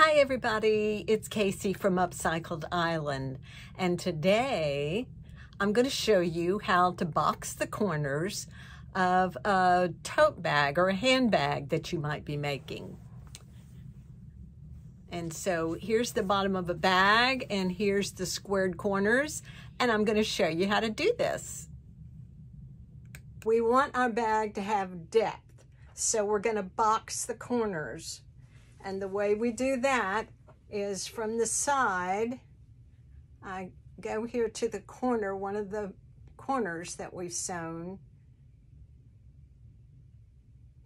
Hi everybody, it's Casey from Upcycled Island and today I'm going to show you how to box the corners of a tote bag or a handbag that you might be making. And so here's the bottom of a bag and here's the squared corners and I'm going to show you how to do this. We want our bag to have depth, so we're going to box the corners. And the way we do that is from the side, I go here to the corner, one of the corners that we've sewn,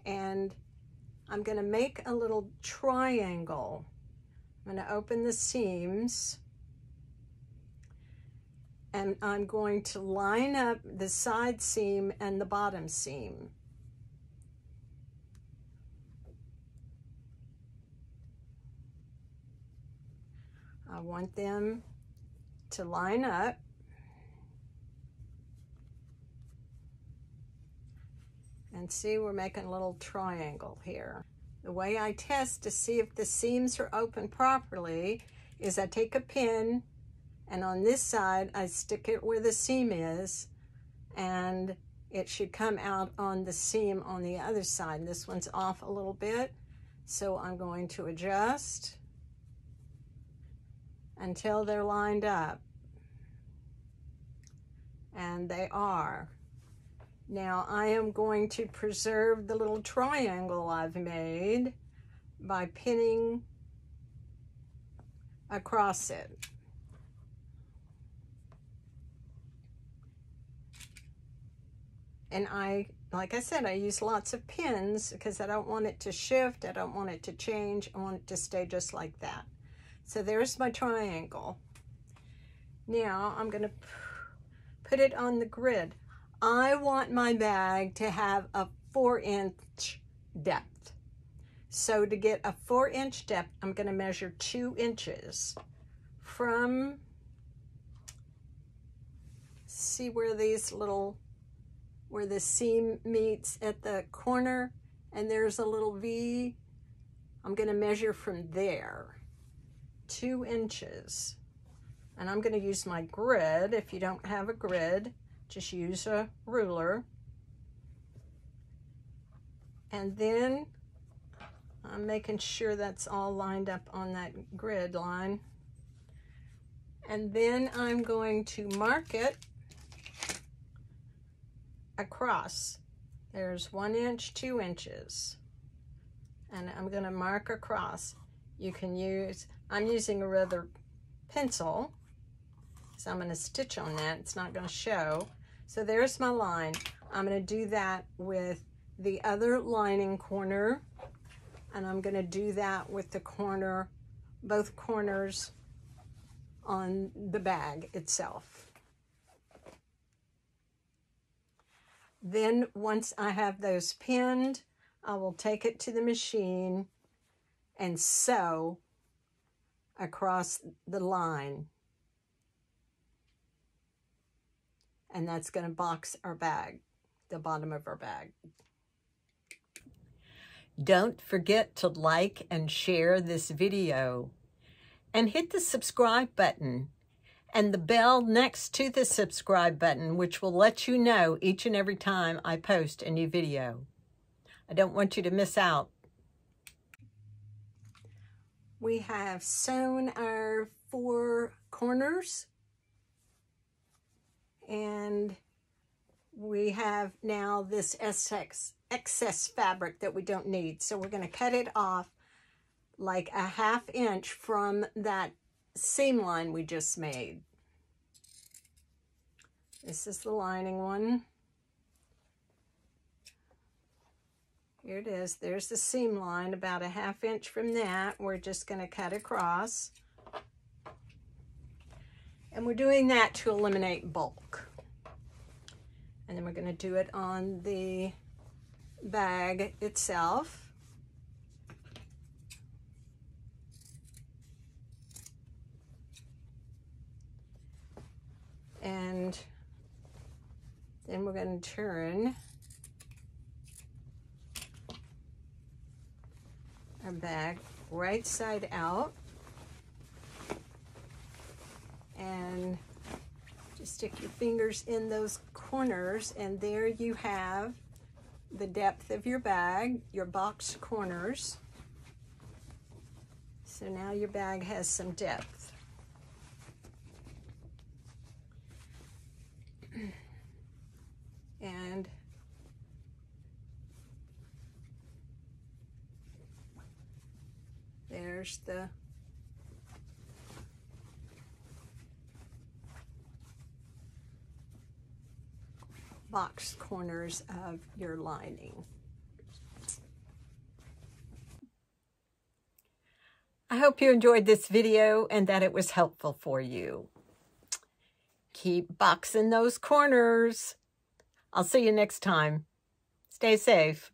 and I'm going to make a little triangle. I'm going to open the seams and I'm going to line up the side seam and the bottom seam. I want them to line up. And see, we're making a little triangle here. The way I test to see if the seams are open properly is I take a pin and on this side I stick it where the seam is and it should come out on the seam on the other side. This one's off a little bit so I'm going to adjust until they're lined up and they are. Now I am going to preserve the little triangle I've made by pinning across it. And I, like I said, I use lots of pins because I don't want it to shift. I don't want it to change. I want it to stay just like that. So there's my triangle. Now I'm going to put it on the grid. I want my bag to have a four inch depth. So to get a four inch depth, I'm going to measure two inches from, see where these little where the seam meets at the corner and there's a little V. I'm gonna measure from there, two inches. And I'm gonna use my grid. If you don't have a grid, just use a ruler. And then I'm making sure that's all lined up on that grid line. And then I'm going to mark it across. There's one inch, two inches. And I'm gonna mark across. You can use, I'm using a rather pencil. So I'm gonna stitch on that. It's not gonna show. So there's my line. I'm gonna do that with the other lining corner. And I'm gonna do that with the corner, both corners on the bag itself. Then once I have those pinned, I will take it to the machine and sew across the line. And that's going to box our bag, the bottom of our bag. Don't forget to like and share this video and hit the subscribe button and the bell next to the subscribe button, which will let you know each and every time I post a new video. I don't want you to miss out. We have sewn our four corners and we have now this excess, excess fabric that we don't need. So we're going to cut it off like a half inch from that seam line we just made. This is the lining one. Here it is. There's the seam line, about a half inch from that. We're just going to cut across. And we're doing that to eliminate bulk. And then we're going to do it on the bag itself. And then we're going to turn our bag right side out. And just stick your fingers in those corners and there you have the depth of your bag, your box corners. So now your bag has some depth. and there's the box corners of your lining. I hope you enjoyed this video and that it was helpful for you. Keep boxing those corners. I'll see you next time. Stay safe.